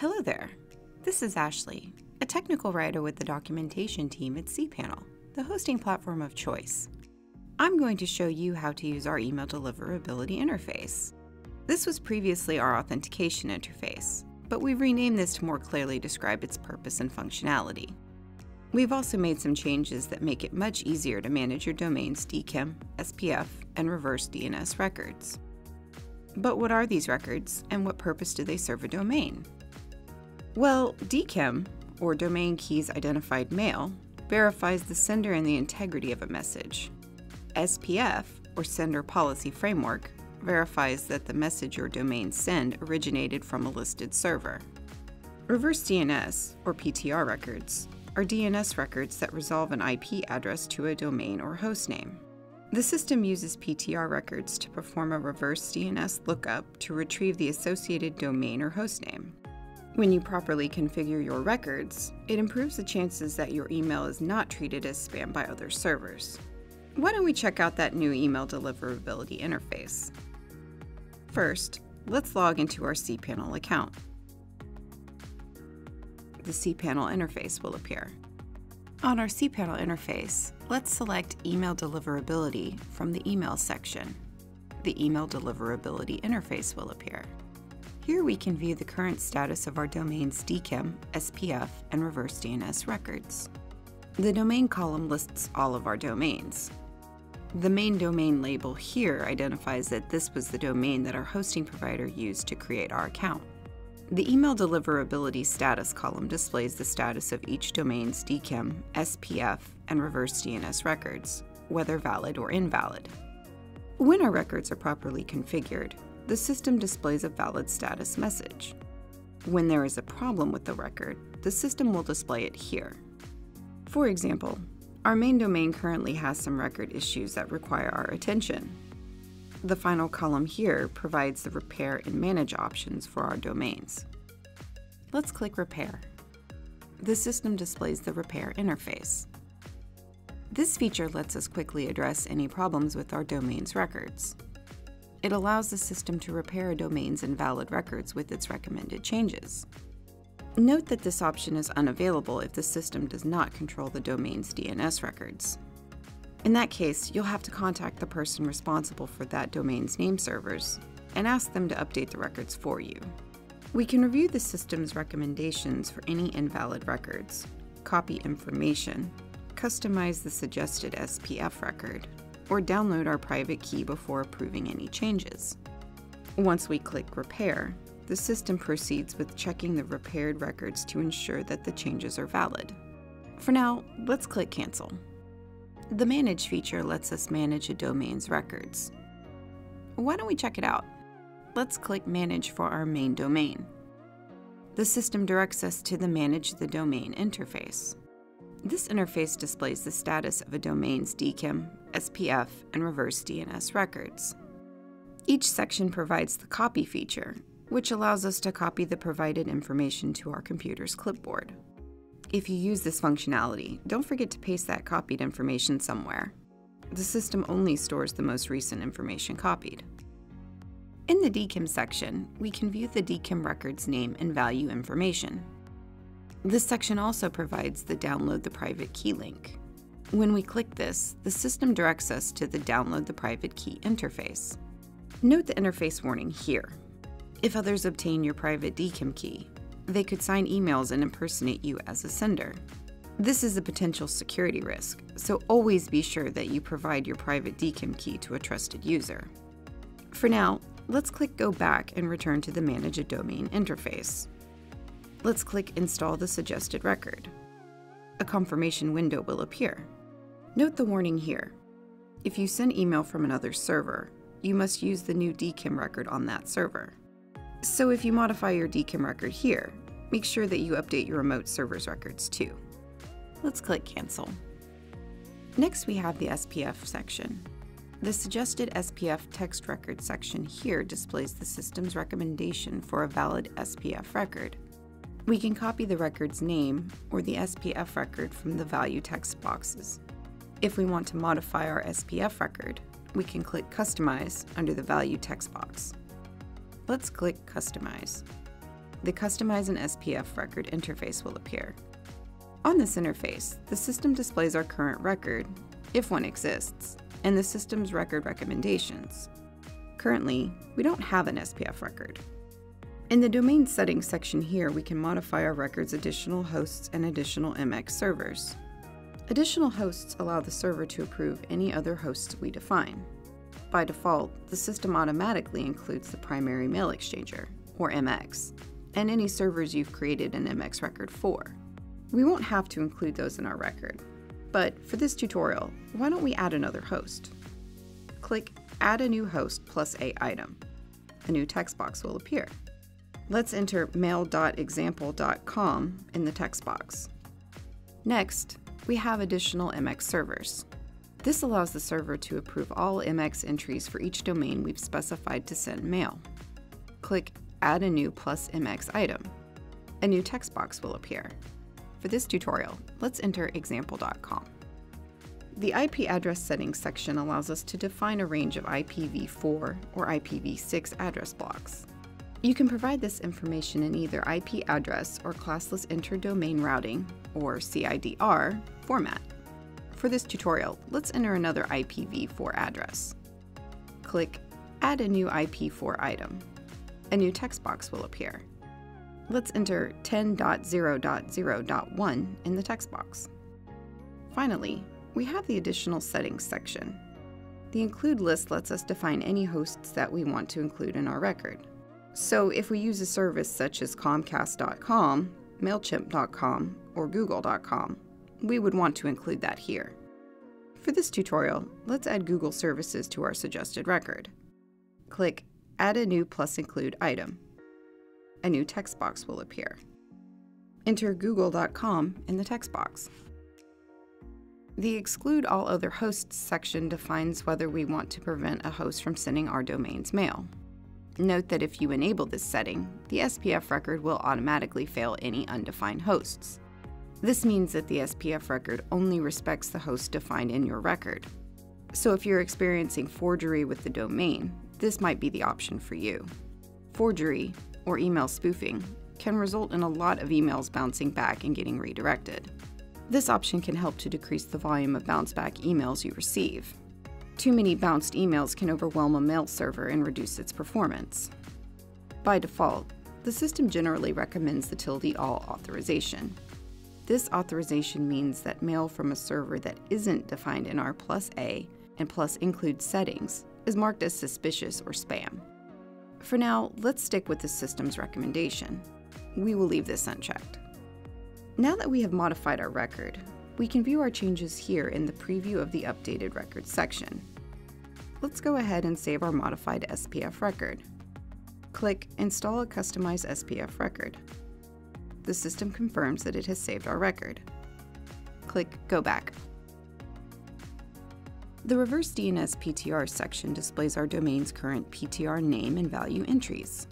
Hello there. This is Ashley, a technical writer with the documentation team at cPanel, the hosting platform of choice. I'm going to show you how to use our email deliverability interface. This was previously our authentication interface, but we've renamed this to more clearly describe its purpose and functionality. We've also made some changes that make it much easier to manage your domain's DKIM, SPF, and reverse DNS records. But what are these records, and what purpose do they serve a domain? Well, DKIM, or Domain Keys Identified Mail, verifies the sender and the integrity of a message. SPF, or Sender Policy Framework, verifies that the message your domain send originated from a listed server. Reverse DNS, or PTR records, are DNS records that resolve an IP address to a domain or hostname. The system uses PTR records to perform a reverse DNS lookup to retrieve the associated domain or hostname. When you properly configure your records, it improves the chances that your email is not treated as spam by other servers. Why don't we check out that new email deliverability interface? First, let's log into our cPanel account. The cPanel interface will appear. On our cPanel interface, let's select Email Deliverability from the Email section. The Email Deliverability interface will appear. Here we can view the current status of our domain's DKIM, SPF, and reverse DNS records. The domain column lists all of our domains. The main domain label here identifies that this was the domain that our hosting provider used to create our account. The email deliverability status column displays the status of each domain's DKIM, SPF, and reverse DNS records, whether valid or invalid. When our records are properly configured, the system displays a valid status message. When there is a problem with the record, the system will display it here. For example, our main domain currently has some record issues that require our attention. The final column here provides the repair and manage options for our domains. Let's click Repair. The system displays the repair interface. This feature lets us quickly address any problems with our domain's records. It allows the system to repair a domain's invalid records with its recommended changes. Note that this option is unavailable if the system does not control the domain's DNS records. In that case, you'll have to contact the person responsible for that domain's name servers and ask them to update the records for you. We can review the system's recommendations for any invalid records, copy information, customize the suggested SPF record, or download our private key before approving any changes. Once we click Repair, the system proceeds with checking the repaired records to ensure that the changes are valid. For now, let's click Cancel. The Manage feature lets us manage a domain's records. Why don't we check it out? Let's click Manage for our main domain. The system directs us to the Manage the Domain interface. This interface displays the status of a domain's DKIM, SPF, and reverse DNS records. Each section provides the Copy feature, which allows us to copy the provided information to our computer's clipboard. If you use this functionality, don't forget to paste that copied information somewhere. The system only stores the most recent information copied. In the DKIM section, we can view the DKIM record's name and value information. This section also provides the Download the Private Key link. When we click this, the system directs us to the Download the Private Key interface. Note the interface warning here. If others obtain your private DKIM key, they could sign emails and impersonate you as a sender. This is a potential security risk, so always be sure that you provide your private DKIM key to a trusted user. For now, let's click Go Back and return to the Manage a Domain interface. Let's click Install the suggested record. A confirmation window will appear. Note the warning here. If you send email from another server, you must use the new DKIM record on that server. So if you modify your DKIM record here, make sure that you update your remote server's records too. Let's click Cancel. Next we have the SPF section. The suggested SPF text record section here displays the system's recommendation for a valid SPF record. We can copy the record's name or the SPF record from the value text boxes. If we want to modify our SPF record, we can click Customize under the value text box. Let's click Customize. the Customize an SPF record interface will appear. On this interface, the system displays our current record, if one exists, and the system's record recommendations. Currently, we don't have an SPF record. In the Domain Settings section here, we can modify our record's additional hosts and additional MX servers. Additional hosts allow the server to approve any other hosts we define. By default, the system automatically includes the primary mail exchanger, or MX, and any servers you've created an MX record for. We won't have to include those in our record, but for this tutorial, why don't we add another host? Click Add a new host plus a item. A new text box will appear. Let's enter mail.example.com in the text box. Next, we have additional MX servers. This allows the server to approve all MX entries for each domain we've specified to send mail. Click Add a new plus MX item. A new text box will appear. For this tutorial, let's enter example.com. The IP address settings section allows us to define a range of IPv4 or IPv6 address blocks. You can provide this information in either IP address or classless interdomain routing, or CIDR, format. For this tutorial, let's enter another IPv4 address. Click Add a new IP4 item. A new text box will appear. Let's enter 10.0.0.1 in the text box. Finally, we have the additional settings section. The include list lets us define any hosts that we want to include in our record. So if we use a service such as Comcast.com, MailChimp.com, or Google.com, we would want to include that here. For this tutorial, let's add Google services to our suggested record. Click Add a new plus include item. A new text box will appear. Enter google.com in the text box. The Exclude All Other Hosts section defines whether we want to prevent a host from sending our domain's mail. Note that if you enable this setting, the SPF record will automatically fail any undefined hosts. This means that the SPF record only respects the host defined in your record. So if you're experiencing forgery with the domain, this might be the option for you. Forgery, or email spoofing, can result in a lot of emails bouncing back and getting redirected. This option can help to decrease the volume of bounce back emails you receive. Too many bounced emails can overwhelm a mail server and reduce its performance. By default, the system generally recommends the tilde all authorization, this authorization means that mail from a server that isn't defined in our plus A and plus include settings is marked as suspicious or spam. For now, let's stick with the system's recommendation. We will leave this unchecked. Now that we have modified our record, we can view our changes here in the preview of the updated record section. Let's go ahead and save our modified SPF record. Click Install a customized SPF record the system confirms that it has saved our record. Click Go Back. The Reverse DNS PTR section displays our domain's current PTR name and value entries.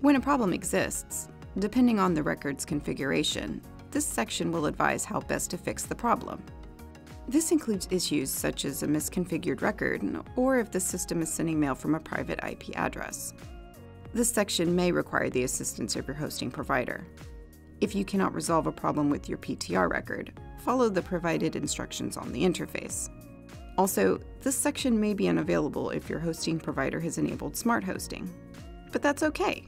When a problem exists, depending on the record's configuration, this section will advise how best to fix the problem. This includes issues such as a misconfigured record or if the system is sending mail from a private IP address. This section may require the assistance of your hosting provider. If you cannot resolve a problem with your PTR record, follow the provided instructions on the interface. Also, this section may be unavailable if your hosting provider has enabled smart hosting. But that's okay.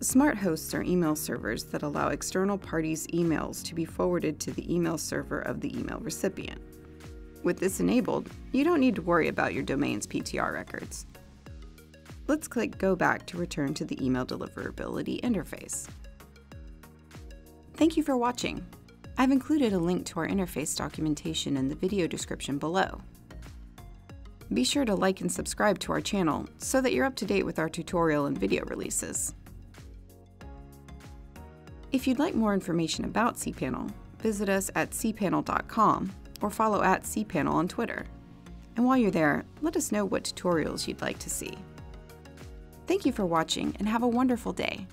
Smart hosts are email servers that allow external parties' emails to be forwarded to the email server of the email recipient. With this enabled, you don't need to worry about your domain's PTR records. Let's click Go Back to return to the email deliverability interface. Thank you for watching. I've included a link to our interface documentation in the video description below. Be sure to like and subscribe to our channel so that you're up to date with our tutorial and video releases. If you'd like more information about cPanel, visit us at cpanel.com or follow at cpanel on Twitter. And while you're there, let us know what tutorials you'd like to see. Thank you for watching and have a wonderful day.